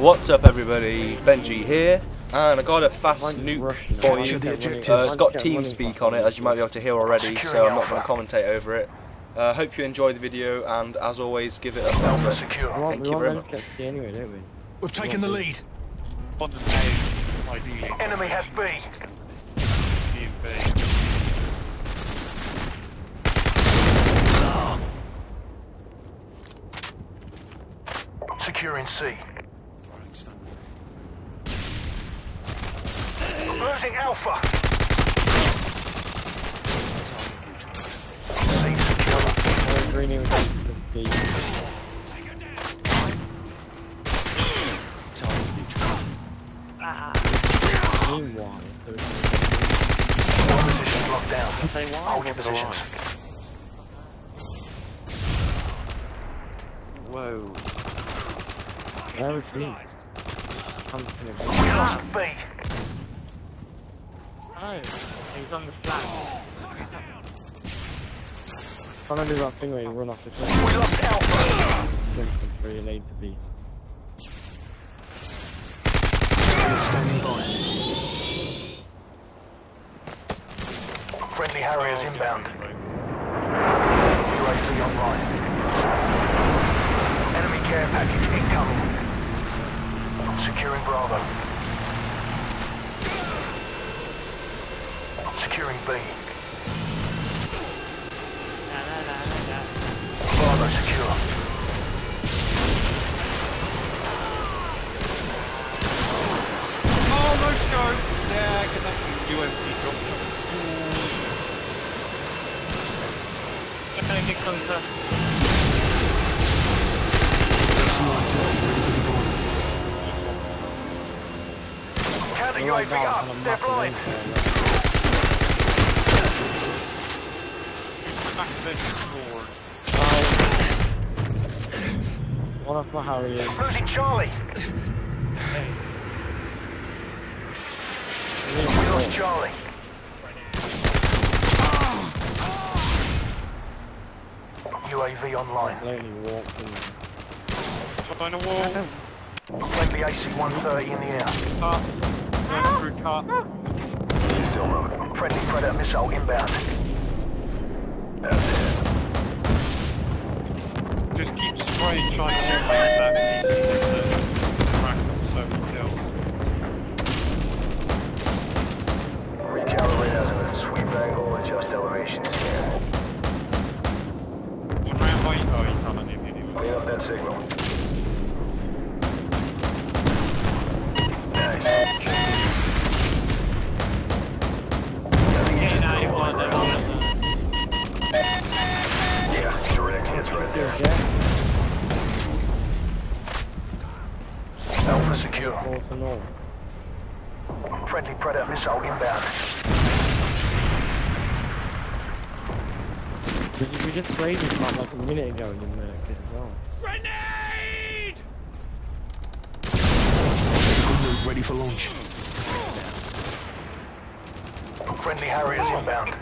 What's up everybody, Benjy here, and I got a fast nuke for you. got Uh, running- it's mine's got got running TeamSpeak on it, as you might be able to hear already, so I'm not going to commentate over it. Uh, hope you enjoy the video, and as always, give it a thumbs up. secure. We Thank you very much. to get C anyway, don't we? We've taken the lead. On the name, ideally. Enemy has B. B and B. Securing C. Losing Alpha. C secure. Green the D. Meanwhile, there's All locked down. say why Hold your positions. Whoa. Where is he? I'm gonna We lost B. Oh, he's on the flat. Trying to do that thing where you run off the cliff. We lost Alpha. Jump from three lane to B. Standing by. Friendly Harriers inbound. UAV online. Enemy care package incoming. Securing Bravo. Securing B. Bravo secure. Oh, no show! Yeah, because that's UMP drop shot. Anything comes up. Counter UAV up. They're blind. Into it, Back to bench forward. right? One off my Harriers. Losing Charlie. Hey, We lost Charlie. UAV online. Lonely walked in there. behind a wall. Friendly AC-130 in the air. Cut. Going through cut. Still low. Friendly Predator missile inbound. Just keep spraying, trying to get that that crack so many kills. Recalibrate azimuth, sweep angle, adjust elevations here. One round by oh, you can't leave. Clean up that signal. Nice. Hits right there. Yeah, Alpha secure. all to know. Friendly Predator missile inbound. Did you, we just played this map like a minute ago in the kit as well. Move ready for launch. Friendly Harriers inbound.